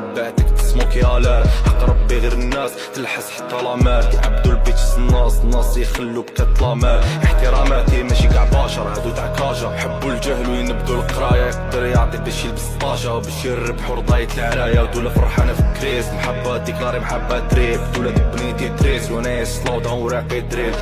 بعدك تسموك يا حق ربي غير الناس تلحس حتى لا مال. يعبدو البيت الناس الناس يخلو بكتلا مال. احتراماتي ماشي كاع باشر هادو تاع كاجا. حبو الجهل وينبدو القرايه يقدر يعطي باش يلبس طاشا باش يربحو رضاية العرايه دولا فرحانة في كريس محبه ديكلاري محبه دريب دولا بنيتي تريس. وأنا سلو داون وراقي دريب.